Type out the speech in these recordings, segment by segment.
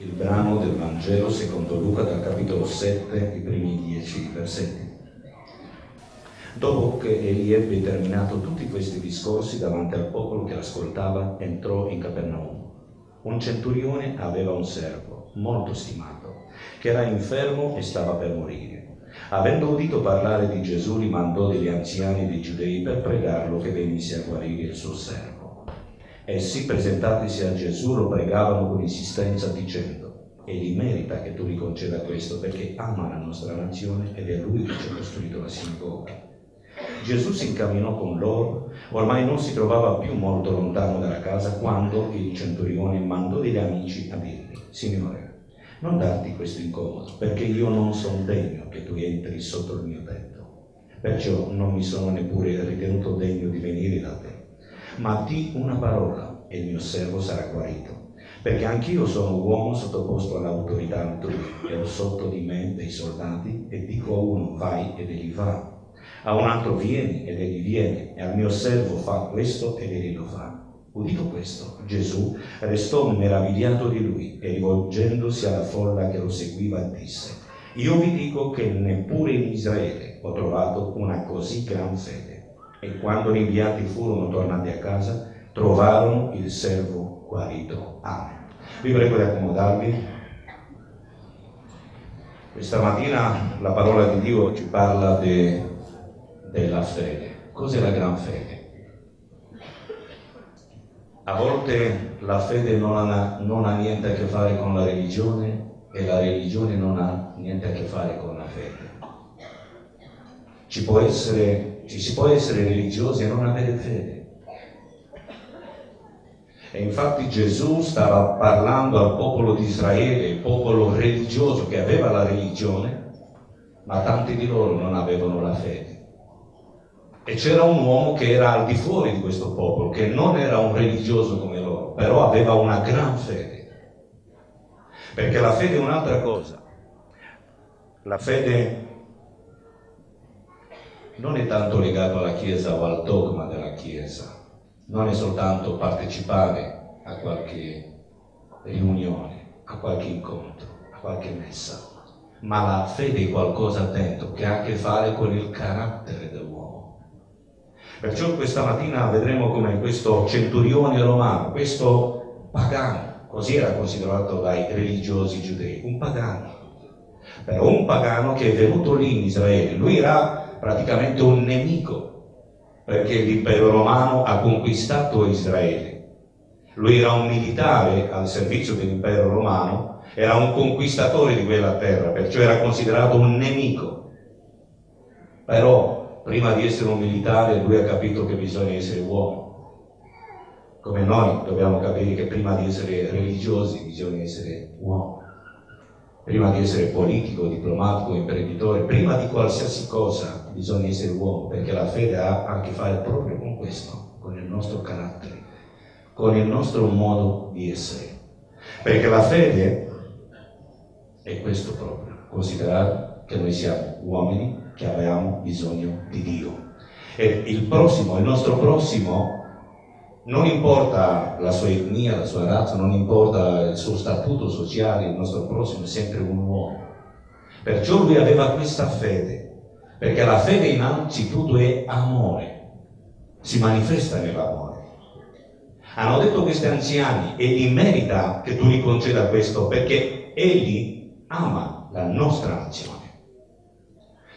Il brano del Vangelo secondo Luca dal capitolo 7, i primi dieci versetti. Dopo che egli ebbe terminato tutti questi discorsi davanti al popolo che ascoltava, entrò in Capernaum. Un centurione aveva un servo, molto stimato, che era infermo e stava per morire. Avendo udito parlare di Gesù, li mandò degli anziani dei giudei per pregarlo che venisse a guarire il suo servo. Essi, presentatisi a Gesù, lo pregavano con insistenza dicendo, egli merita che tu gli conceda questo perché ama la nostra nazione ed è lui che ci ha costruito la sinagoga. Gesù si incamminò con loro, ormai non si trovava più molto lontano dalla casa quando il centurione mandò degli amici a dirgli, Signore, non darti questo incomodo, perché io non sono degno che tu entri sotto il mio tetto. Perciò non mi sono neppure ritenuto degno di venire da te ma di una parola e il mio servo sarà guarito. Perché anch'io sono uomo sottoposto all'autorità altrui e ho sotto di me dei soldati e dico a uno vai ed egli va, a un altro vieni ed egli viene, e al mio servo fa questo ed egli lo fa. Udito questo, Gesù restò meravigliato di lui e rivolgendosi alla folla che lo seguiva disse, io vi dico che neppure in Israele ho trovato una così gran fede. E quando gli inviati furono tornati a casa, trovarono il servo guarito. Amen. Vi prego di accomodarvi. Questa mattina la parola di Dio ci parla de, della fede. Cos'è la gran fede? A volte la fede non ha, non ha niente a che fare con la religione e la religione non ha niente a che fare con la fede. Ci può essere ci si può essere religiosi e non avere fede. E infatti Gesù stava parlando al popolo di Israele, il popolo religioso che aveva la religione, ma tanti di loro non avevano la fede. E c'era un uomo che era al di fuori di questo popolo, che non era un religioso come loro, però aveva una gran fede. Perché la fede è un'altra cosa. La fede non è tanto legato alla Chiesa o al dogma della Chiesa, non è soltanto partecipare a qualche riunione, a qualche incontro, a qualche messa, ma la fede è qualcosa dentro che ha a che fare con il carattere dell'uomo. Perciò questa mattina vedremo come questo centurione romano, questo pagano, così era considerato dai religiosi giudei, un pagano, però un pagano che è venuto lì in Israele, lui era praticamente un nemico, perché l'impero romano ha conquistato Israele. Lui era un militare al servizio dell'impero romano, era un conquistatore di quella terra, perciò era considerato un nemico. Però prima di essere un militare lui ha capito che bisogna essere uomo. Come noi dobbiamo capire che prima di essere religiosi bisogna essere uomo prima di essere politico, diplomatico, imprenditore, prima di qualsiasi cosa bisogna essere uomo, perché la fede ha a che fare proprio con questo, con il nostro carattere, con il nostro modo di essere. Perché la fede è questo proprio, considerare che noi siamo uomini che abbiamo bisogno di Dio. E il prossimo, il nostro prossimo, non importa la sua etnia, la sua razza, non importa il suo statuto sociale, il nostro prossimo è sempre un uomo. Perciò lui aveva questa fede, perché la fede innanzitutto è amore, si manifesta nell'amore. Hanno detto questi anziani, egli merita che tu gli conceda questo, perché egli ama la nostra nazione.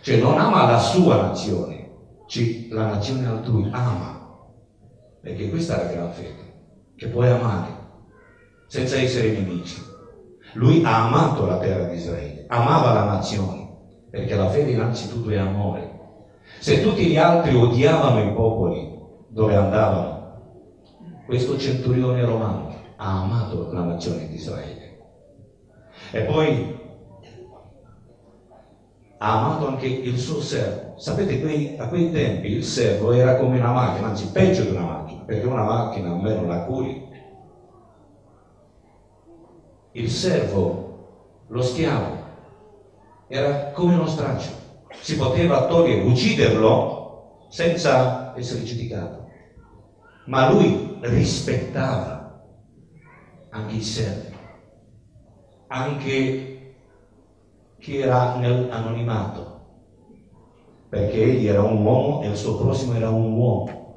Cioè non ama la sua nazione, cioè la nazione altrui ama perché questa è la gran fede, che puoi amare senza essere nemici. Lui ha amato la terra di Israele, amava la nazione, perché la fede innanzitutto è amore. Se tutti gli altri odiavano i popoli dove andavano, questo centurione romano ha amato la nazione di Israele. E poi ha amato anche il suo servo. Sapete, quei, a quei tempi il servo era come una macchina, anzi peggio di una macchina, perché una macchina almeno la curi. Il servo, lo schiavo, era come uno straccio. Si poteva togliere, ucciderlo senza essere giudicato. Ma lui rispettava anche i servi. anche chi era nell'anonimato, perché egli era un uomo e il suo prossimo era un uomo.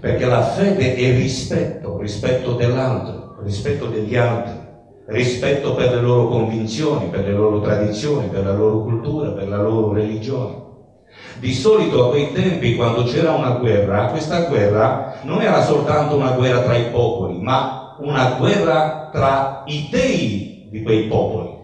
Perché la fede è rispetto, rispetto dell'altro, rispetto degli altri, rispetto per le loro convinzioni, per le loro tradizioni, per la loro cultura, per la loro religione. Di solito a quei tempi, quando c'era una guerra, questa guerra non era soltanto una guerra tra i popoli, ma una guerra tra i dei di quei popoli.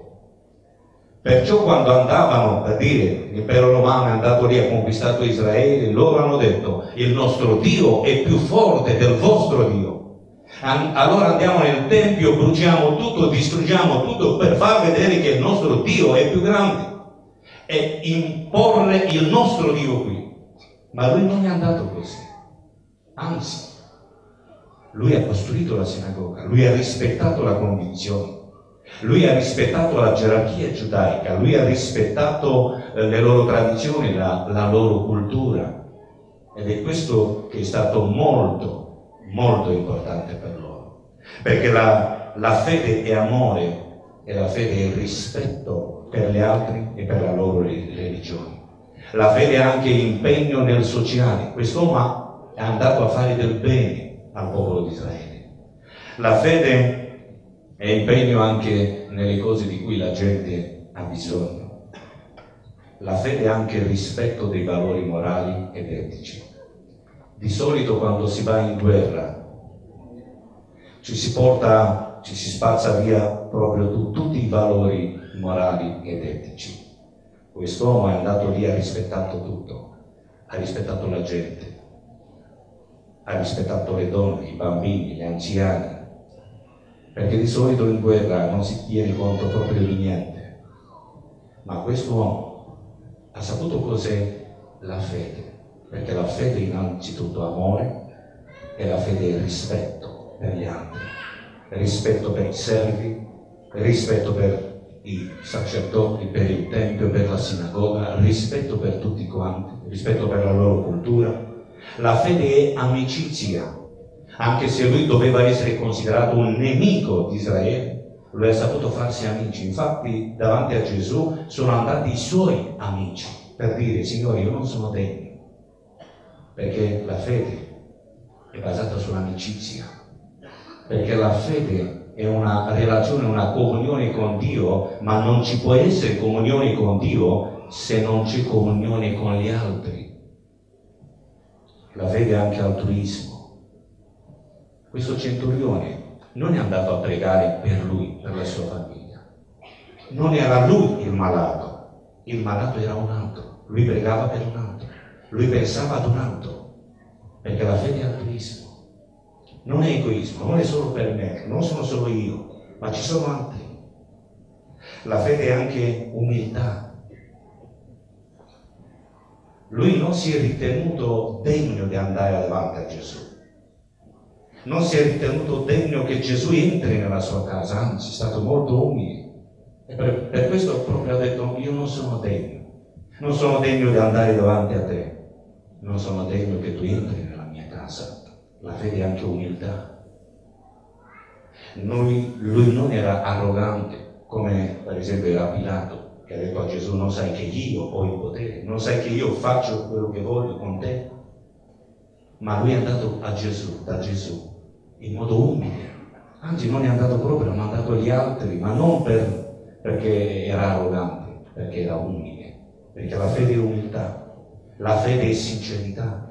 Perciò quando andavano a dire l'impero romano è andato lì, ha conquistato Israele, loro hanno detto il nostro Dio è più forte del vostro Dio. Allora andiamo nel Tempio, bruciamo tutto, distruggiamo tutto per far vedere che il nostro Dio è più grande e imporre il nostro Dio qui. Ma lui non è andato così. Anzi, lui ha costruito la sinagoga, lui ha rispettato la convinzione. Lui ha rispettato la gerarchia giudaica, lui ha rispettato eh, le loro tradizioni, la, la loro cultura. Ed è questo che è stato molto, molto importante per loro. Perché la, la fede è amore e la fede è rispetto per gli altri e per la loro religione. La fede è anche impegno nel sociale. Quest'uomo è andato a fare del bene al popolo di Israele. La fede e impegno anche nelle cose di cui la gente ha bisogno. La fede è anche rispetto dei valori morali ed etici. Di solito quando si va in guerra ci si porta, ci si spazza via proprio tu, tutti i valori morali ed etici. Quest'uomo è andato lì, ha rispettato tutto, ha rispettato la gente, ha rispettato le donne, i bambini, gli anziani, perché di solito in guerra non si tiene conto proprio di niente. Ma quest'uomo ha saputo cos'è la fede, perché la fede è innanzitutto amore e la fede è rispetto per gli altri, rispetto per i servi, rispetto per i sacerdoti, per il tempio, per la sinagoga, rispetto per tutti quanti, rispetto per la loro cultura. La fede è amicizia anche se lui doveva essere considerato un nemico di Israele, lui ha saputo farsi amici. Infatti, davanti a Gesù sono andati i suoi amici per dire, Signore, io non sono degno, perché la fede è basata sull'amicizia, perché la fede è una relazione, una comunione con Dio, ma non ci può essere comunione con Dio se non c'è comunione con gli altri. La fede è anche altruismo questo centurione non è andato a pregare per lui, per la sua famiglia. Non era lui il malato, il malato era un altro. Lui pregava per un altro, lui pensava ad un altro, perché la fede è altruismo. Non è egoismo, non è solo per me, non sono solo io, ma ci sono altri. La fede è anche umiltà. Lui non si è ritenuto degno di andare davanti a Gesù non si è ritenuto degno che Gesù entri nella sua casa, anzi è stato molto umile. E per, per questo proprio ha detto, io non sono degno, non sono degno di andare davanti a te, non sono degno che tu entri nella mia casa. La fede è anche umiltà. Lui, lui non era arrogante, come per esempio era Pilato, che ha detto a Gesù, non sai che io ho il potere, non sai che io faccio quello che voglio con te. Ma lui è andato a Gesù, da Gesù, in modo umile. Anzi, non è andato proprio, ha mandato gli altri, ma non per, perché era arrogante, perché era umile. Perché la fede è umiltà, la fede è sincerità,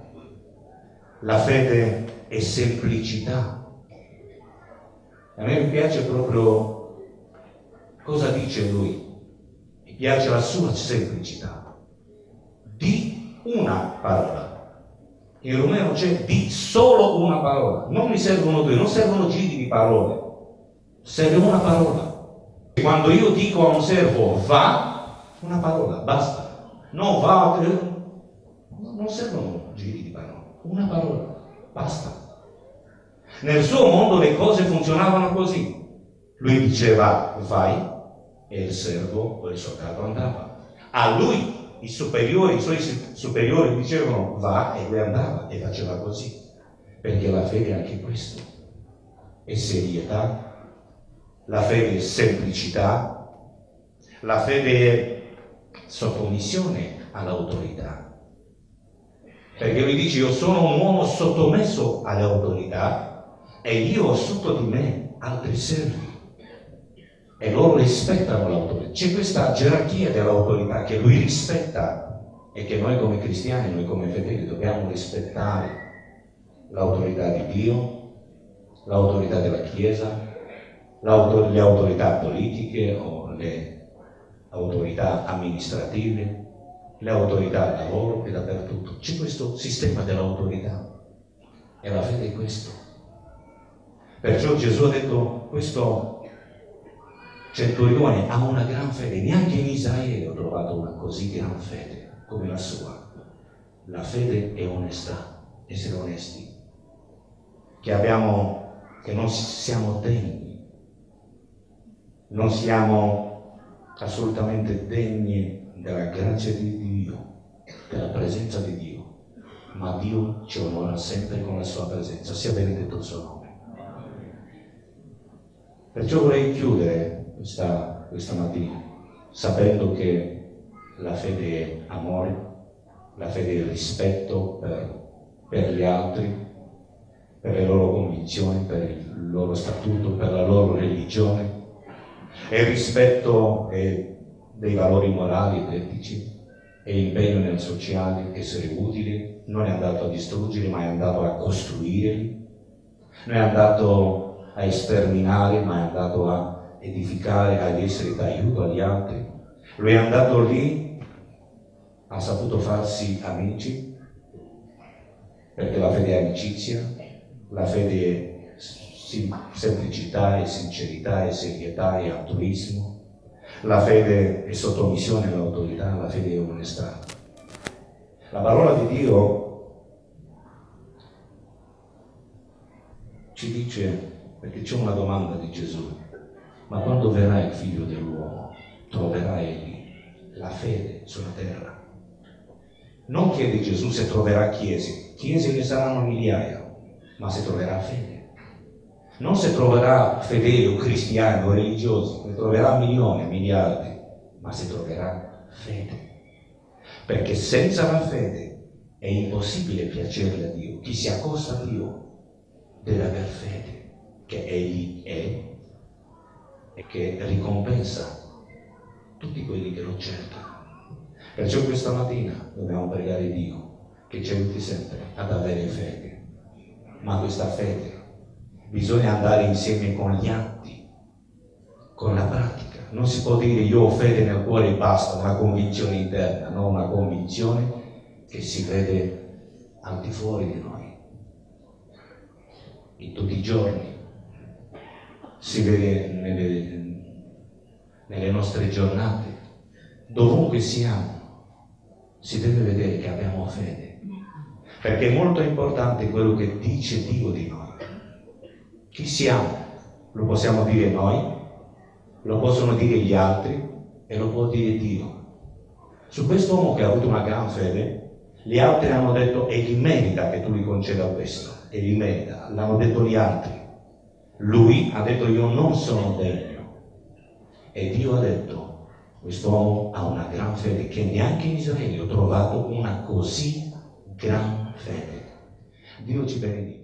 la fede è semplicità. A me piace proprio cosa dice lui. Mi piace la sua semplicità. Di una parola in rumeno c'è di solo una parola. Non mi servono due, non servono giri di parole. Serve una parola. Quando io dico a un servo va, una parola, basta. No, va, non servono giri di parole. Una parola, basta. Nel suo mondo le cose funzionavano così. Lui diceva vai e il servo o il soldato andava. A lui i superiori, i suoi superiori dicevano va e lui andava e faceva così, perché la fede è anche questo, è serietà, la fede è semplicità, la fede è sottomissione all'autorità. Perché lui dice io sono un uomo sottomesso alle autorità e io ho sotto di me altri servi e loro rispettano l'autorità. C'è questa gerarchia dell'autorità che lui rispetta e che noi come cristiani, noi come fedeli dobbiamo rispettare l'autorità di Dio, l'autorità della Chiesa, le autorità politiche o le autorità amministrative, le autorità al lavoro e dappertutto. C'è questo sistema dell'autorità e la fede è questo. Perciò Gesù ha detto questo centurione ha una gran fede, neanche in Israele ho trovato una così gran fede come la sua. La fede è onestà, essere onesti, che abbiamo, che non siamo degni, non siamo assolutamente degni della grazia di Dio, della presenza di Dio, ma Dio ci onora sempre con la sua presenza, sia benedetto il suo nome. Perciò vorrei chiudere questa, questa mattina sapendo che la fede è amore, la fede è rispetto per, per gli altri, per le loro convinzioni, per il loro statuto, per la loro religione. E rispetto è dei valori morali ed etici e impegno nel sociale, essere utili, non è andato a distruggere ma è andato a costruirli, non è andato a esterminare ma è andato a edificare, ad essere d'aiuto agli altri. Lui è andato lì, ha saputo farsi amici, perché la fede è amicizia, la fede è semplicità e sincerità e serietà e altruismo la fede è sottomissione all'autorità, la fede è onestà. La parola di Dio ci dice, perché c'è una domanda di Gesù, ma quando verrà il figlio dell'uomo, troverà egli la fede sulla terra? Non chiede Gesù se troverà chiese, chiese ne saranno migliaia, ma se troverà fede non se troverà fedeli o cristiani o religiosi, ne troverà milioni, miliardi, ma si troverà fede. Perché senza la fede è impossibile piacere a Dio. Chi si accosta a Dio deve avere fede che Egli è e che ricompensa tutti quelli che lo cercano. Perciò questa mattina dobbiamo pregare Dio che ci aiuti sempre ad avere fede, ma questa fede bisogna andare insieme con gli atti, con la pratica. Non si può dire io ho fede nel cuore e basta, una convinzione interna, no, una convinzione che si vede al di fuori di noi, in tutti i giorni, si vede nelle, nelle nostre giornate, dovunque siamo, si deve vedere che abbiamo fede, perché è molto importante quello che dice Dio di noi. Chi siamo? Lo possiamo dire noi, lo possono dire gli altri e lo può dire Dio. Su quest'uomo che ha avuto una gran fede, gli altri hanno detto e gli merita che tu gli conceda questo, e gli merita, l'hanno detto gli altri. Lui ha detto io non sono degno. E Dio ha detto, quest'uomo ha una gran fede, che neanche in Israele ho trovato una così gran fede. Dio ci benedica.